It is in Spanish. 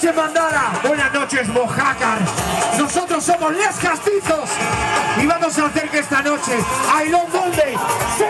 noches, Mandara. Buenas noches, Mojácar. Nosotros somos Les Castizos y vamos a hacer que esta noche I Love Monday sea.